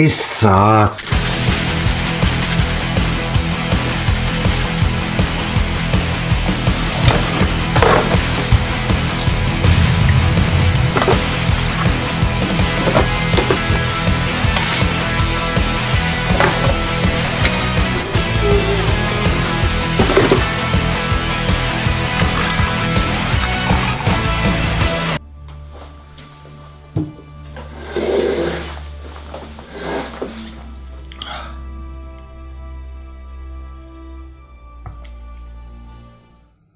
Ei saa.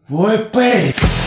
Voi peri!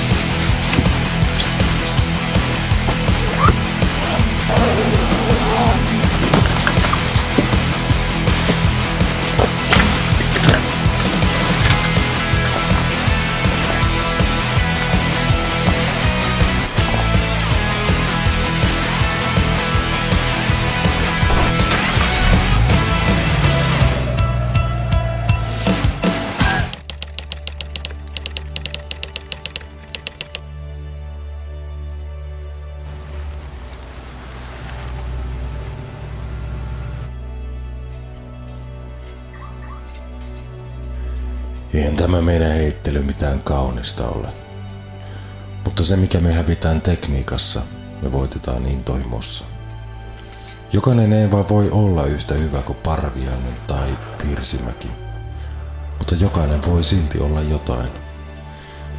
Eihän tämä meidän heittely mitään kaunista ole. Mutta se mikä me hävitään tekniikassa, me voitetaan intohimossa. Jokainen ei vaan voi olla yhtä hyvä kuin Parviainen tai Pirsimäki. Mutta jokainen voi silti olla jotain.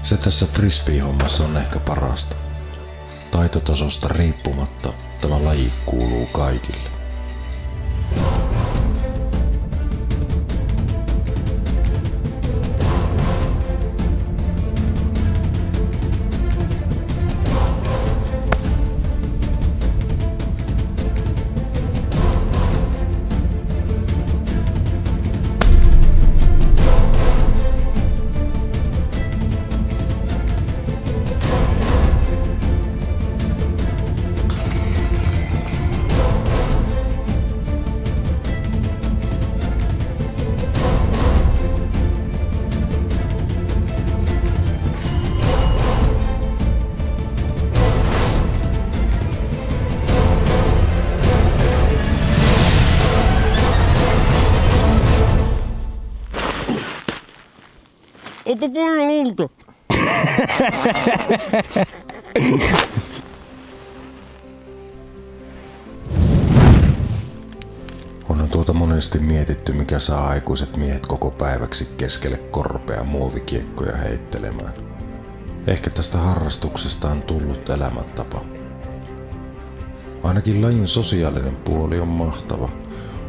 Se tässä frisbee-hommassa on ehkä parasta. Taitotasosta riippumatta tämä laji kuuluu kaikille. Oppa paljon lunta! On tuota monesti mietitty, mikä saa aikuiset miehet koko päiväksi keskelle korpea muovikiekkoja heittelemään. Ehkä tästä harrastuksesta on tullut elämäntapa. Ainakin lajin sosiaalinen puoli on mahtava.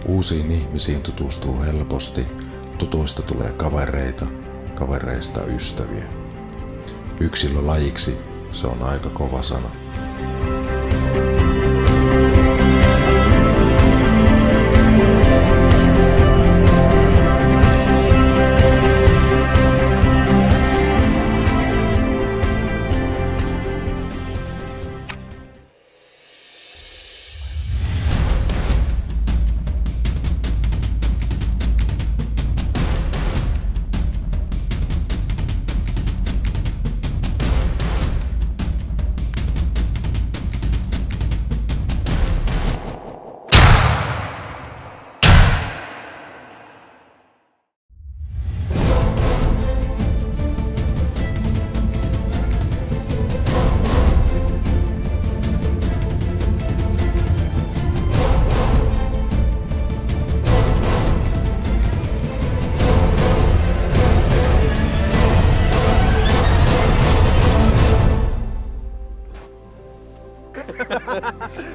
Uusiin ihmisiin tutustuu helposti, tutuista tulee kavereita, kavereista ystäviä. Yksilölajiksi se on aika kova sana.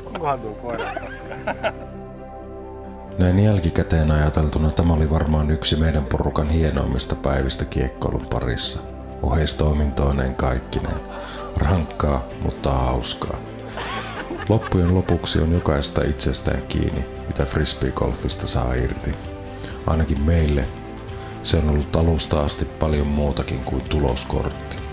Onkohan tuo koira Näin jälkikäteen ajateltuna tämä oli varmaan yksi meidän porukan hienoimmista päivistä kiekkoilun parissa. Oheistoimintoineen kaikkineen. Rankkaa, mutta hauskaa. Loppujen lopuksi on jokaista itsestään kiinni, mitä frisbeegolfista saa irti. Ainakin meille se on ollut alusta asti paljon muutakin kuin tuloskortti.